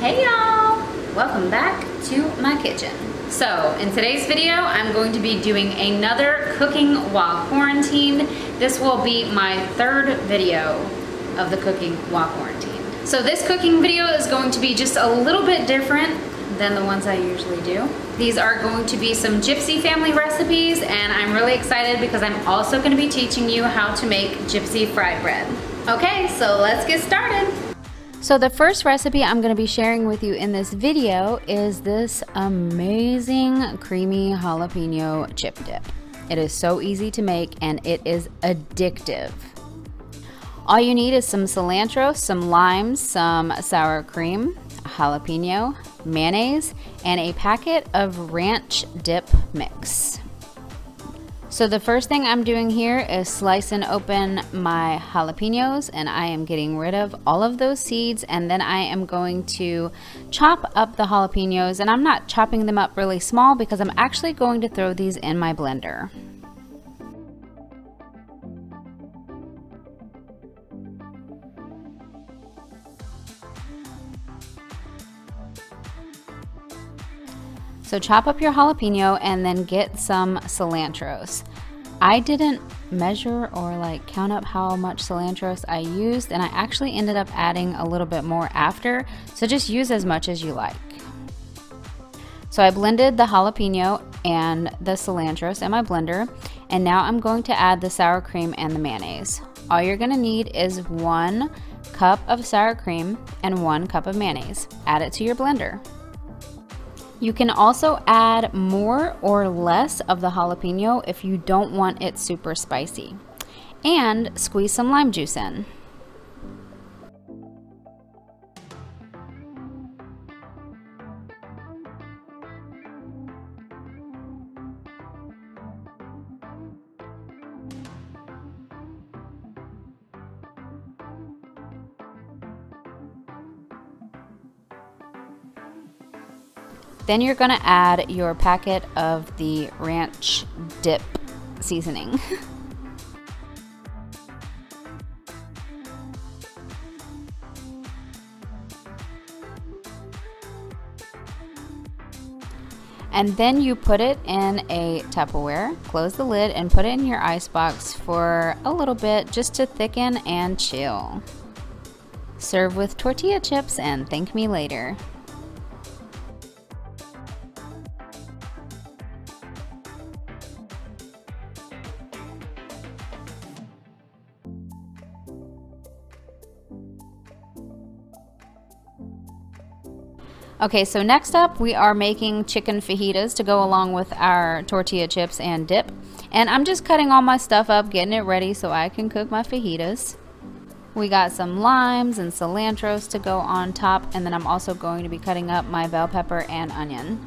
Hey y'all! Welcome back to my kitchen. So, in today's video, I'm going to be doing another cooking while quarantined. This will be my third video of the cooking while quarantined. So this cooking video is going to be just a little bit different than the ones I usually do. These are going to be some Gypsy family recipes and I'm really excited because I'm also going to be teaching you how to make Gypsy fried bread. Okay, so let's get started. So the first recipe I'm going to be sharing with you in this video is this amazing creamy jalapeno chip dip. It is so easy to make and it is addictive. All you need is some cilantro, some limes, some sour cream, jalapeno, mayonnaise, and a packet of ranch dip mix. So the first thing I'm doing here is slicing open my jalapenos and I am getting rid of all of those seeds and then I am going to chop up the jalapenos and I'm not chopping them up really small because I'm actually going to throw these in my blender. So chop up your jalapeno and then get some cilantros. I didn't measure or like count up how much cilantros I used and I actually ended up adding a little bit more after, so just use as much as you like. So I blended the jalapeno and the cilantros in my blender and now I'm going to add the sour cream and the mayonnaise. All you're gonna need is one cup of sour cream and one cup of mayonnaise. Add it to your blender. You can also add more or less of the jalapeno if you don't want it super spicy. And squeeze some lime juice in. Then you're gonna add your packet of the ranch dip seasoning. and then you put it in a Tupperware, close the lid, and put it in your ice box for a little bit just to thicken and chill. Serve with tortilla chips and thank me later. Okay, so next up we are making chicken fajitas to go along with our tortilla chips and dip. And I'm just cutting all my stuff up, getting it ready so I can cook my fajitas. We got some limes and cilantros to go on top, and then I'm also going to be cutting up my bell pepper and onion.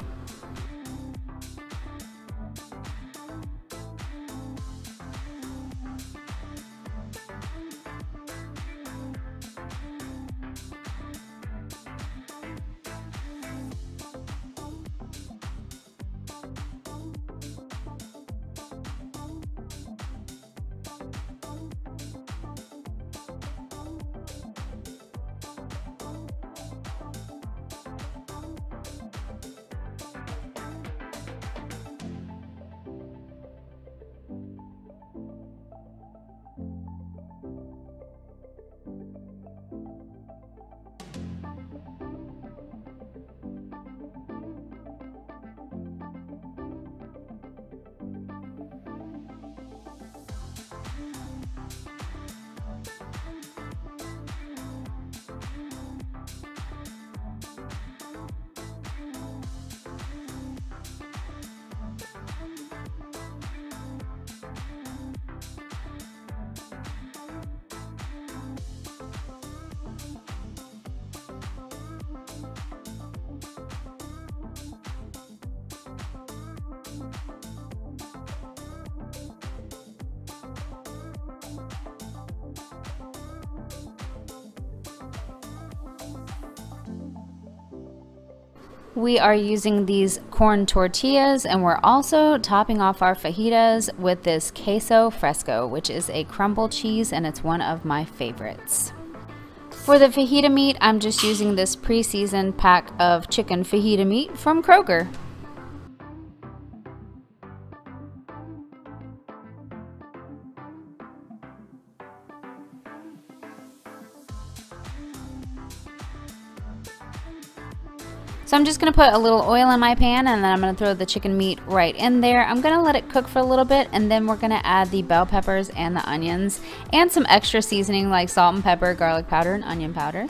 We are using these corn tortillas and we're also topping off our fajitas with this queso fresco, which is a crumble cheese and it's one of my favorites. For the fajita meat, I'm just using this pre-seasoned pack of chicken fajita meat from Kroger. So I'm just going to put a little oil in my pan and then I'm going to throw the chicken meat right in there. I'm going to let it cook for a little bit and then we're going to add the bell peppers and the onions and some extra seasoning like salt and pepper, garlic powder, and onion powder.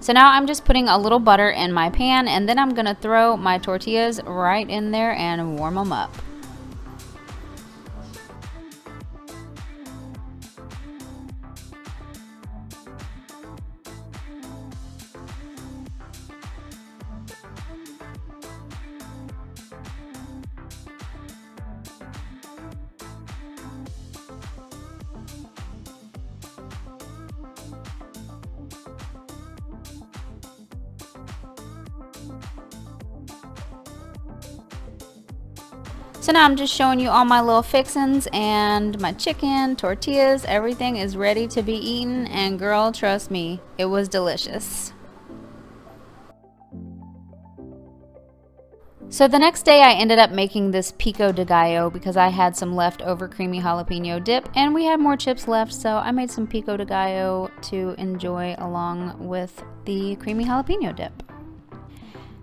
So now I'm just putting a little butter in my pan and then I'm gonna throw my tortillas right in there and warm them up. So now I'm just showing you all my little fixins and my chicken, tortillas, everything is ready to be eaten and girl, trust me, it was delicious. So the next day I ended up making this pico de gallo because I had some leftover creamy jalapeno dip and we had more chips left so I made some pico de gallo to enjoy along with the creamy jalapeno dip.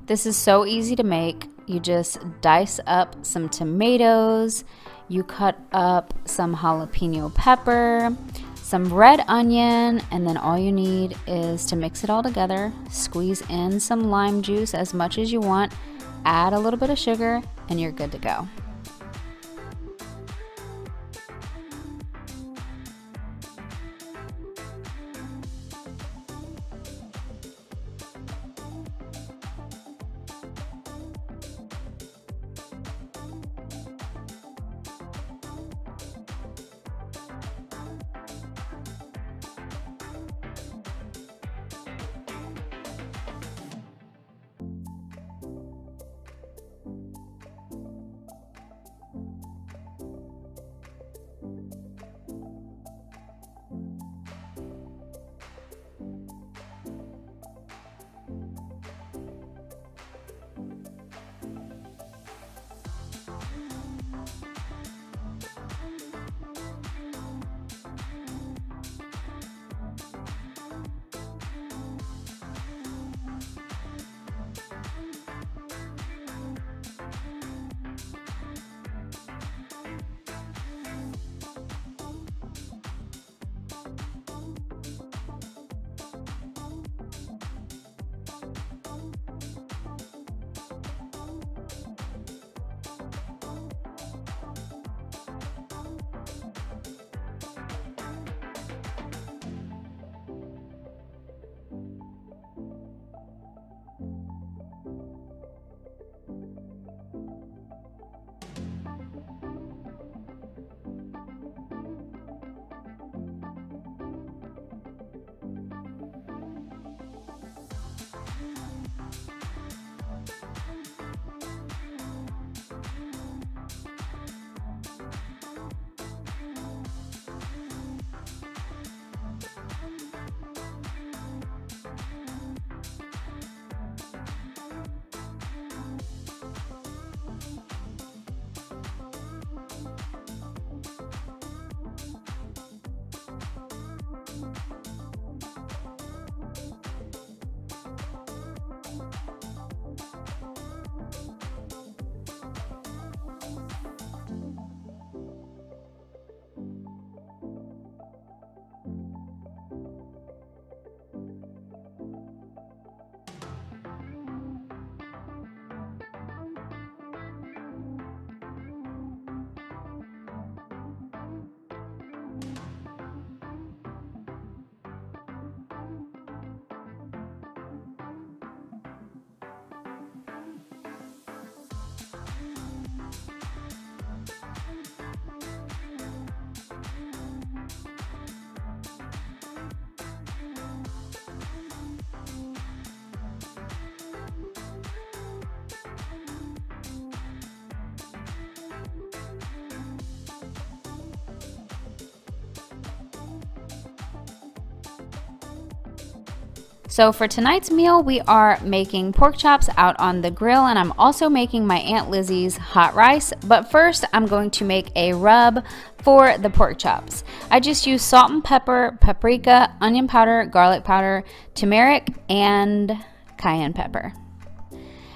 This is so easy to make. You just dice up some tomatoes, you cut up some jalapeno pepper, some red onion, and then all you need is to mix it all together. Squeeze in some lime juice as much as you want, add a little bit of sugar, and you're good to go. So for tonight's meal, we are making pork chops out on the grill and I'm also making my Aunt Lizzy's hot rice. But first, I'm going to make a rub for the pork chops. I just use salt and pepper, paprika, onion powder, garlic powder, turmeric, and cayenne pepper.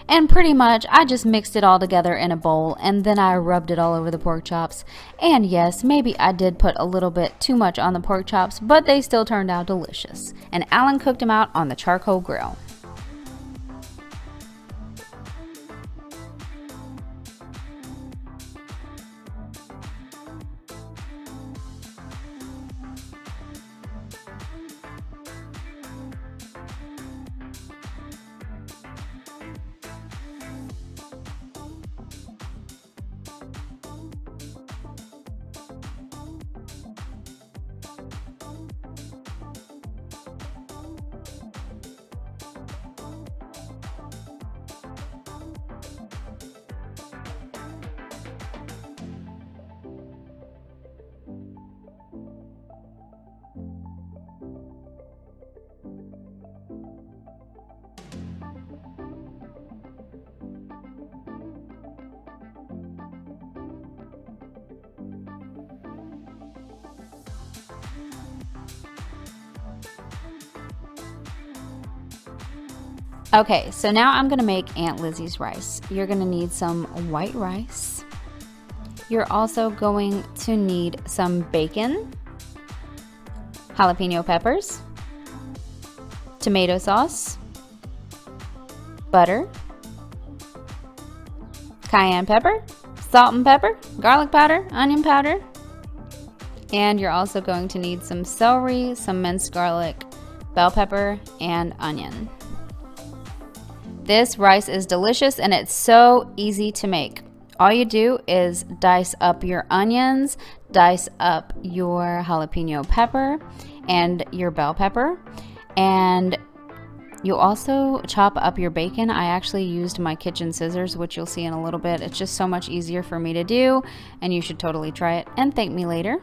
And pretty much, I just mixed it all together in a bowl and then I rubbed it all over the pork chops. And yes, maybe I did put a little bit too much on the pork chops, but they still turned out delicious. And Alan cooked them out on the charcoal grill. Okay, so now I'm gonna make Aunt Lizzy's rice. You're gonna need some white rice. You're also going to need some bacon, jalapeno peppers, tomato sauce, butter, cayenne pepper, salt and pepper, garlic powder, onion powder, and you're also going to need some celery, some minced garlic, bell pepper, and onion. This rice is delicious and it's so easy to make. All you do is dice up your onions, dice up your jalapeno pepper and your bell pepper, and you also chop up your bacon. I actually used my kitchen scissors, which you'll see in a little bit. It's just so much easier for me to do, and you should totally try it and thank me later.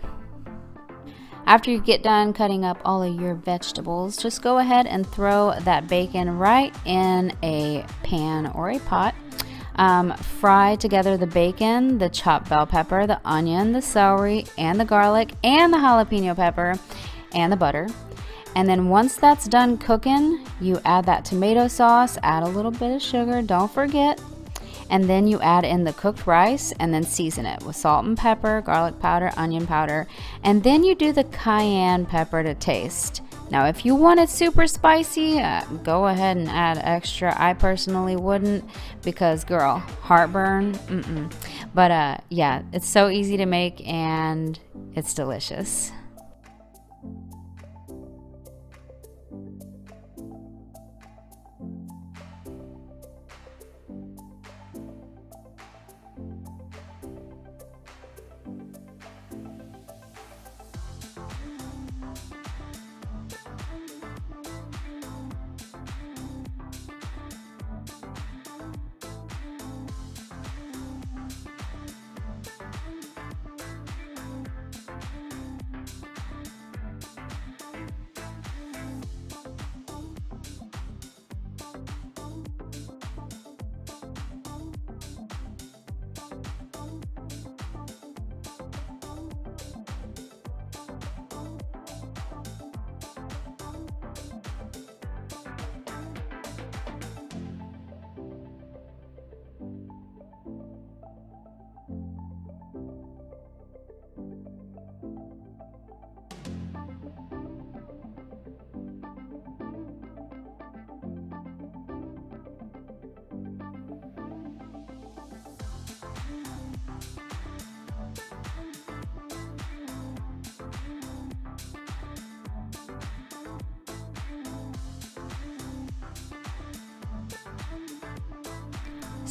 After you get done cutting up all of your vegetables, just go ahead and throw that bacon right in a pan or a pot. Um, fry together the bacon, the chopped bell pepper, the onion, the celery, and the garlic, and the jalapeno pepper, and the butter. And then once that's done cooking, you add that tomato sauce, add a little bit of sugar, don't forget, and then you add in the cooked rice and then season it with salt and pepper, garlic powder, onion powder, and then you do the cayenne pepper to taste. Now, if you want it super spicy, uh, go ahead and add extra. I personally wouldn't because, girl, heartburn. Mm-mm. But uh, yeah, it's so easy to make and it's delicious.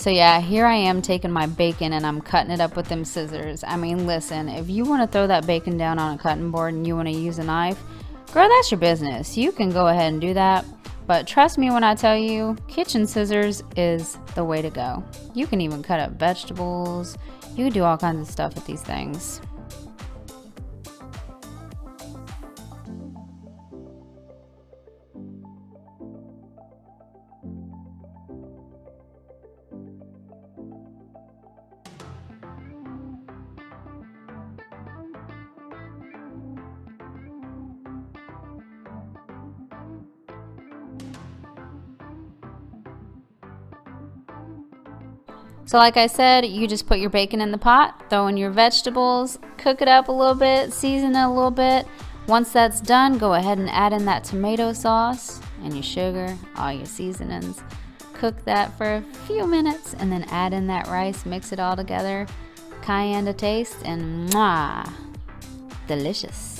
So yeah, here I am taking my bacon and I'm cutting it up with them scissors. I mean, listen, if you want to throw that bacon down on a cutting board and you want to use a knife, girl, that's your business. You can go ahead and do that. But trust me when I tell you, kitchen scissors is the way to go. You can even cut up vegetables. You can do all kinds of stuff with these things. So like I said, you just put your bacon in the pot, throw in your vegetables, cook it up a little bit, season it a little bit. Once that's done, go ahead and add in that tomato sauce and your sugar, all your seasonings. Cook that for a few minutes and then add in that rice, mix it all together. Cayenne to taste and mwah, delicious.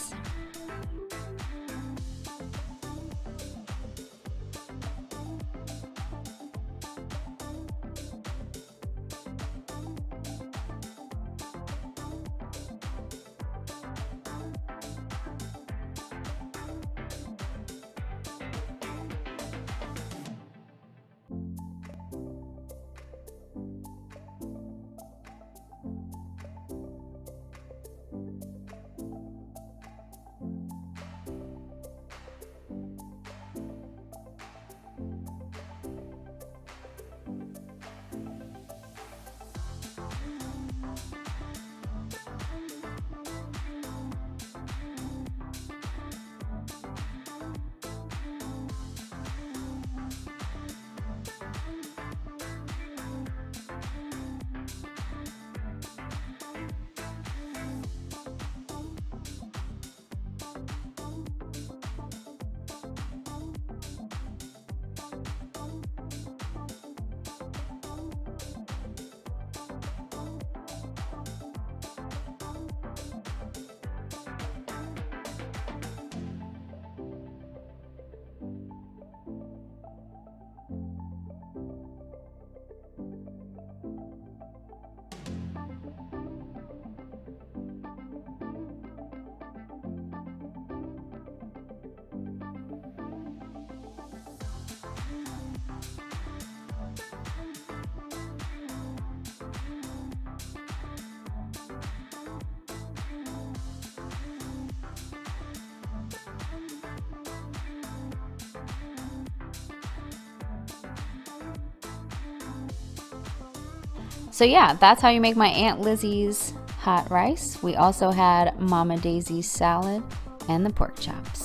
So yeah, that's how you make my Aunt Lizzy's hot rice. We also had Mama Daisy's salad and the pork chops.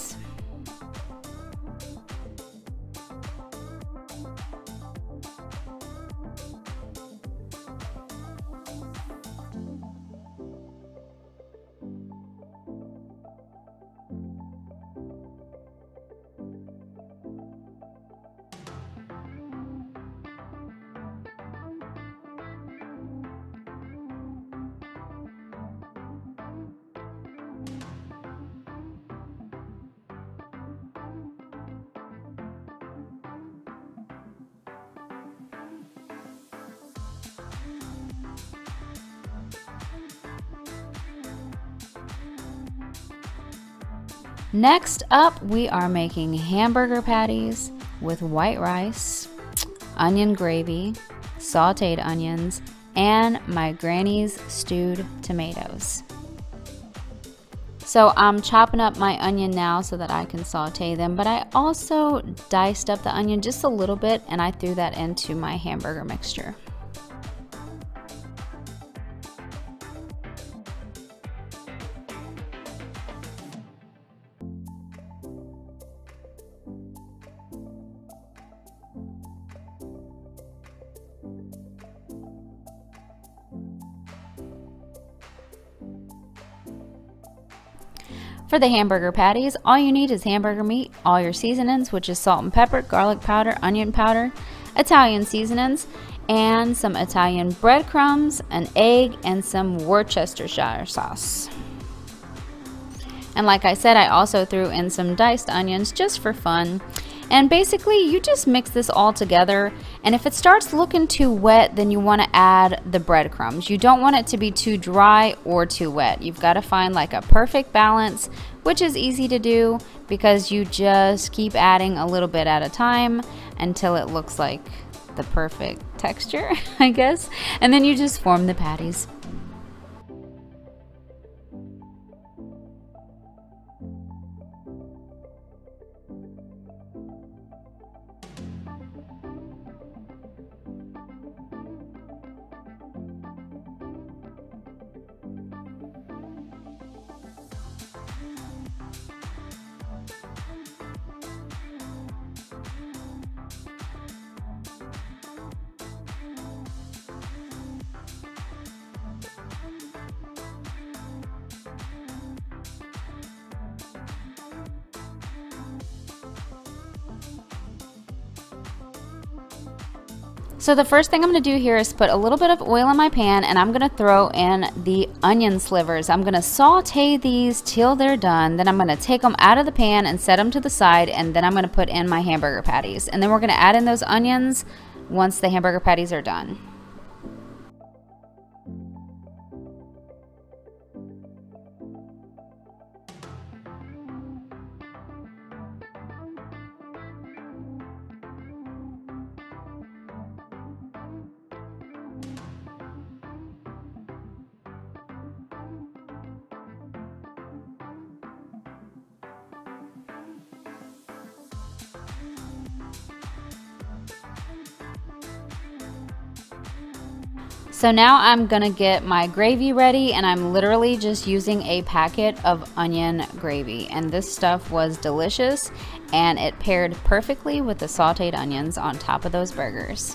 Next up, we are making hamburger patties with white rice, onion gravy, sauteed onions, and my granny's stewed tomatoes. So I'm chopping up my onion now so that I can saute them, but I also diced up the onion just a little bit and I threw that into my hamburger mixture. The hamburger patties, all you need is hamburger meat, all your seasonings, which is salt and pepper, garlic powder, onion powder, Italian seasonings, and some Italian breadcrumbs, an egg, and some Worcestershire sauce. And like I said, I also threw in some diced onions just for fun. And basically, you just mix this all together. And if it starts looking too wet, then you want to add the breadcrumbs. You don't want it to be too dry or too wet. You've got to find like a perfect balance, which is easy to do because you just keep adding a little bit at a time until it looks like the perfect texture, I guess. And then you just form the patties. So the first thing I'm going to do here is put a little bit of oil in my pan and I'm going to throw in the onion slivers. I'm going to saute these till they're done. Then I'm going to take them out of the pan and set them to the side and then I'm going to put in my hamburger patties. And then we're going to add in those onions once the hamburger patties are done. So now I'm gonna get my gravy ready and I'm literally just using a packet of onion gravy and this stuff was delicious and it paired perfectly with the sauteed onions on top of those burgers.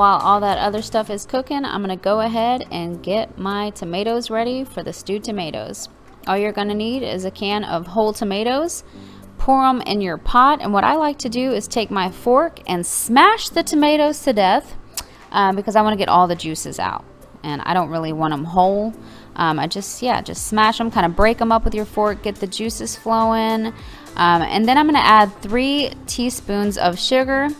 While all that other stuff is cooking, I'm going to go ahead and get my tomatoes ready for the stewed tomatoes. All you're going to need is a can of whole tomatoes. Pour them in your pot, and what I like to do is take my fork and smash the tomatoes to death um, because I want to get all the juices out. And I don't really want them whole. Um, I just, yeah, just smash them, kind of break them up with your fork, get the juices flowing. Um, and then I'm going to add three teaspoons of sugar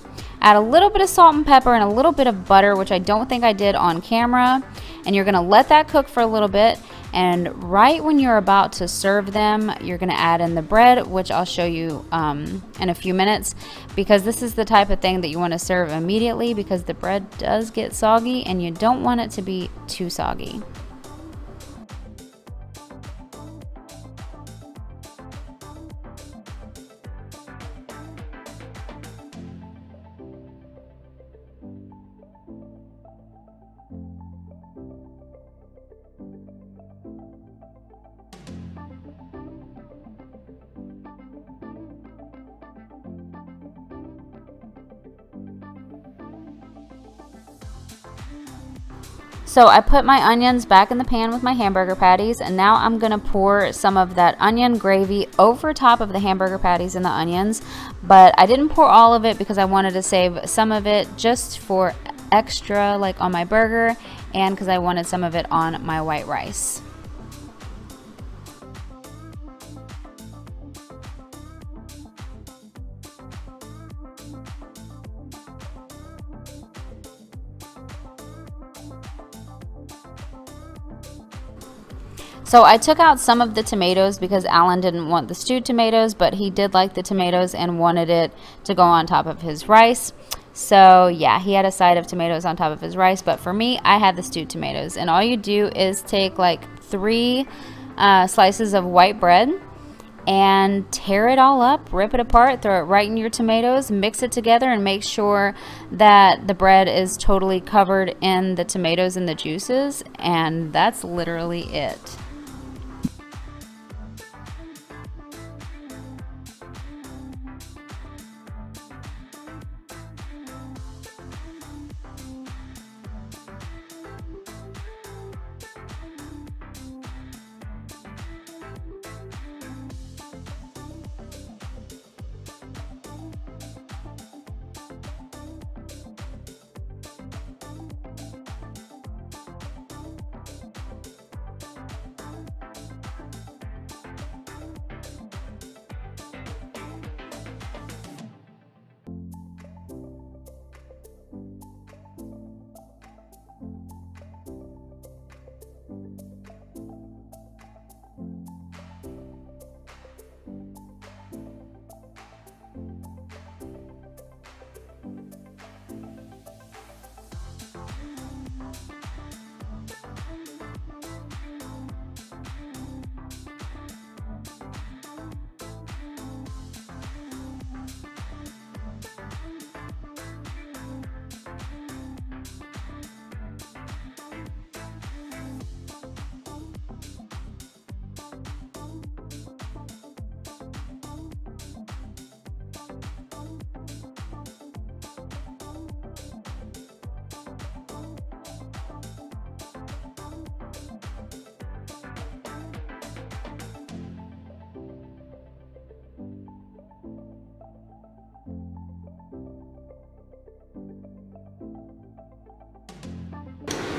Add a little bit of salt and pepper and a little bit of butter, which I don't think I did on camera. And you're gonna let that cook for a little bit. And right when you're about to serve them, you're gonna add in the bread, which I'll show you um, in a few minutes, because this is the type of thing that you wanna serve immediately because the bread does get soggy and you don't want it to be too soggy. So I put my onions back in the pan with my hamburger patties and now I'm going to pour some of that onion gravy over top of the hamburger patties and the onions. But I didn't pour all of it because I wanted to save some of it just for extra like on my burger and because I wanted some of it on my white rice. So I took out some of the tomatoes because Alan didn't want the stewed tomatoes, but he did like the tomatoes and wanted it to go on top of his rice. So yeah, he had a side of tomatoes on top of his rice, but for me, I had the stewed tomatoes. And all you do is take like three uh, slices of white bread and tear it all up, rip it apart, throw it right in your tomatoes, mix it together, and make sure that the bread is totally covered in the tomatoes and the juices. And that's literally it.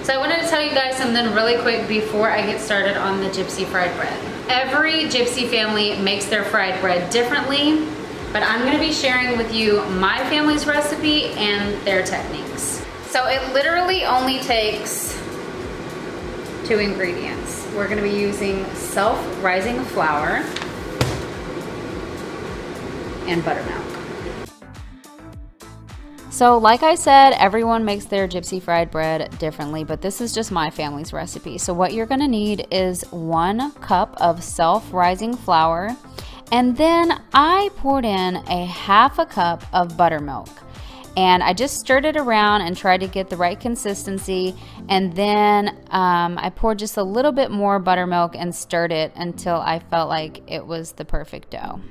So I wanted to tell you guys something really quick before I get started on the gypsy fried bread. Every gypsy family makes their fried bread differently, but I'm gonna be sharing with you my family's recipe and their techniques. So it literally only takes two ingredients. We're gonna be using self-rising flour and buttermilk. So like I said, everyone makes their gypsy fried bread differently, but this is just my family's recipe. So what you're gonna need is one cup of self-rising flour, and then I poured in a half a cup of buttermilk. And I just stirred it around and tried to get the right consistency. And then um, I poured just a little bit more buttermilk and stirred it until I felt like it was the perfect dough.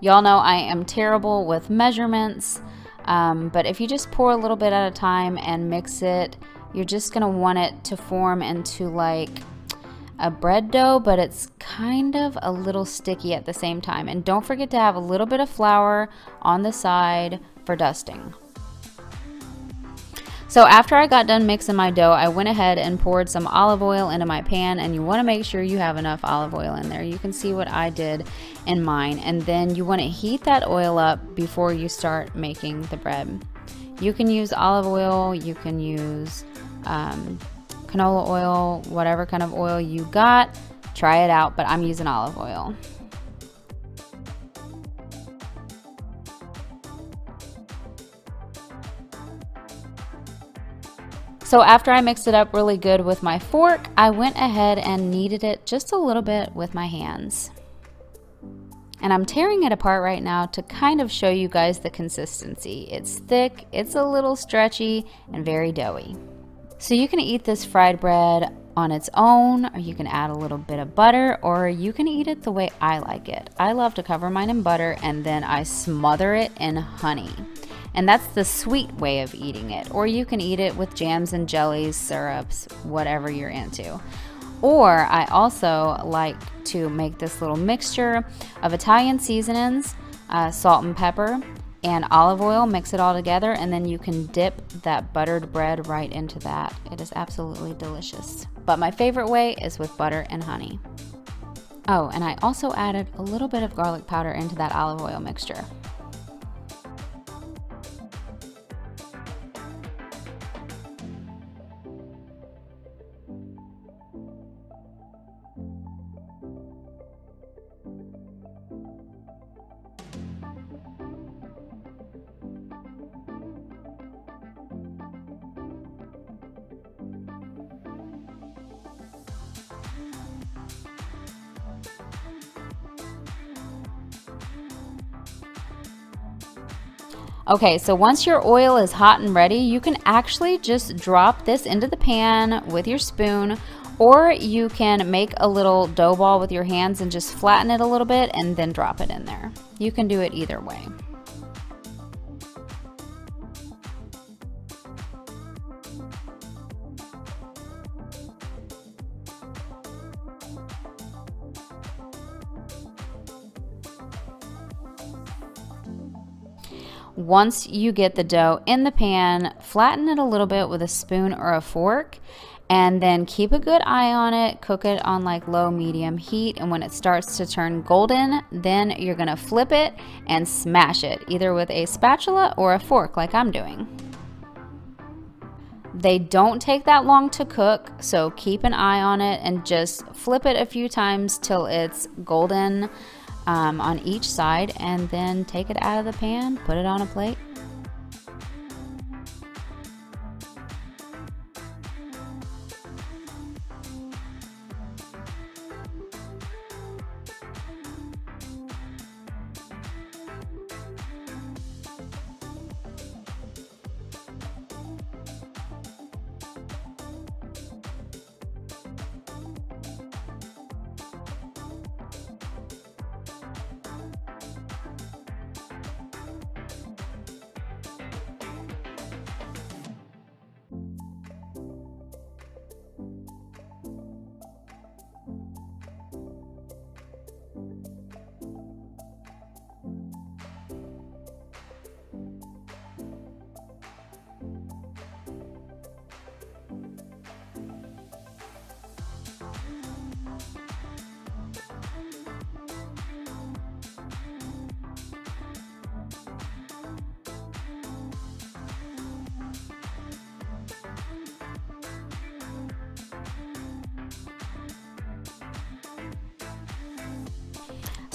Y'all know I am terrible with measurements, um, but if you just pour a little bit at a time and mix it, you're just gonna want it to form into like a bread dough, but it's kind of a little sticky at the same time. And don't forget to have a little bit of flour on the side for dusting. So after I got done mixing my dough, I went ahead and poured some olive oil into my pan and you want to make sure you have enough olive oil in there. You can see what I did in mine and then you want to heat that oil up before you start making the bread. You can use olive oil, you can use um, canola oil, whatever kind of oil you got, try it out, but I'm using olive oil. So after I mixed it up really good with my fork, I went ahead and kneaded it just a little bit with my hands. And I'm tearing it apart right now to kind of show you guys the consistency. It's thick, it's a little stretchy, and very doughy. So you can eat this fried bread on its own, or you can add a little bit of butter, or you can eat it the way I like it. I love to cover mine in butter and then I smother it in honey and that's the sweet way of eating it. Or you can eat it with jams and jellies, syrups, whatever you're into. Or I also like to make this little mixture of Italian seasonings, uh, salt and pepper, and olive oil, mix it all together, and then you can dip that buttered bread right into that. It is absolutely delicious. But my favorite way is with butter and honey. Oh, and I also added a little bit of garlic powder into that olive oil mixture. Okay, so once your oil is hot and ready, you can actually just drop this into the pan with your spoon or you can make a little dough ball with your hands and just flatten it a little bit and then drop it in there. You can do it either way. Once you get the dough in the pan, flatten it a little bit with a spoon or a fork and then keep a good eye on it. Cook it on like low medium heat and when it starts to turn golden, then you're going to flip it and smash it either with a spatula or a fork like I'm doing. They don't take that long to cook, so keep an eye on it and just flip it a few times till it's golden um, on each side and then take it out of the pan, put it on a plate.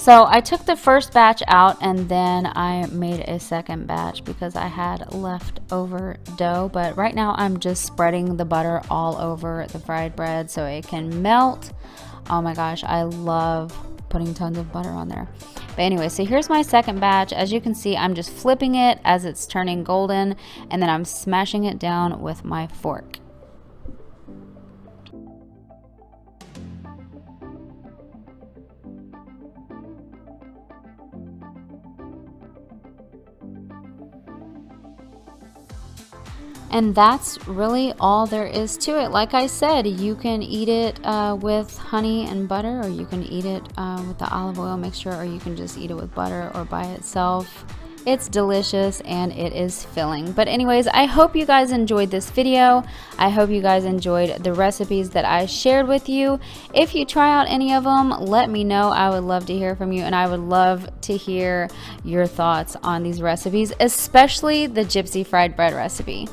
So I took the first batch out and then I made a second batch because I had leftover dough. But right now I'm just spreading the butter all over the fried bread so it can melt. Oh my gosh, I love putting tons of butter on there. But anyway, so here's my second batch. As you can see, I'm just flipping it as it's turning golden and then I'm smashing it down with my fork. And that's really all there is to it. Like I said, you can eat it uh, with honey and butter, or you can eat it uh, with the olive oil mixture, or you can just eat it with butter or by itself. It's delicious and it is filling. But anyways, I hope you guys enjoyed this video. I hope you guys enjoyed the recipes that I shared with you. If you try out any of them, let me know. I would love to hear from you and I would love to hear your thoughts on these recipes, especially the gypsy fried bread recipe.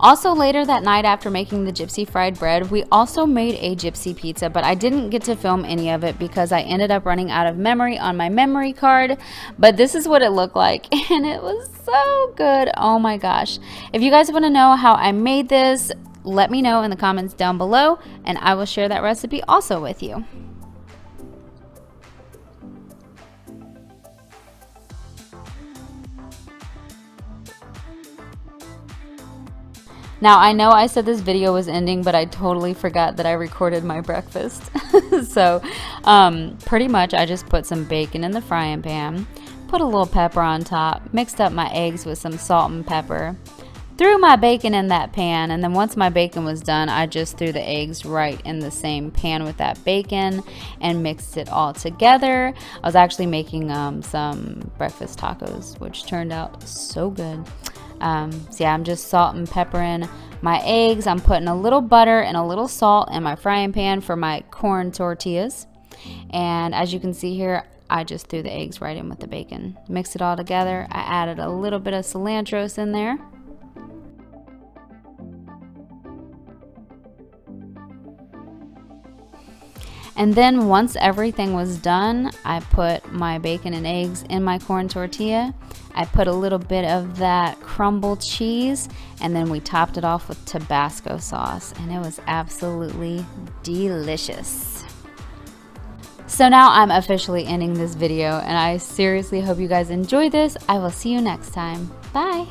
Also later that night after making the gypsy fried bread, we also made a gypsy pizza, but I didn't get to film any of it because I ended up running out of memory on my memory card. But this is what it looked like and it was so good. Oh my gosh. If you guys want to know how I made this, let me know in the comments down below and I will share that recipe also with you. Now, I know I said this video was ending, but I totally forgot that I recorded my breakfast. so, um, pretty much I just put some bacon in the frying pan, put a little pepper on top, mixed up my eggs with some salt and pepper, threw my bacon in that pan, and then once my bacon was done, I just threw the eggs right in the same pan with that bacon and mixed it all together. I was actually making um, some breakfast tacos, which turned out so good. Um, so yeah, I'm just salt and peppering my eggs. I'm putting a little butter and a little salt in my frying pan for my corn tortillas. And as you can see here, I just threw the eggs right in with the bacon. Mix it all together. I added a little bit of cilantro in there. And then once everything was done, I put my bacon and eggs in my corn tortilla. I put a little bit of that crumbled cheese and then we topped it off with Tabasco sauce and it was absolutely delicious. So now I'm officially ending this video and I seriously hope you guys enjoy this. I will see you next time. Bye!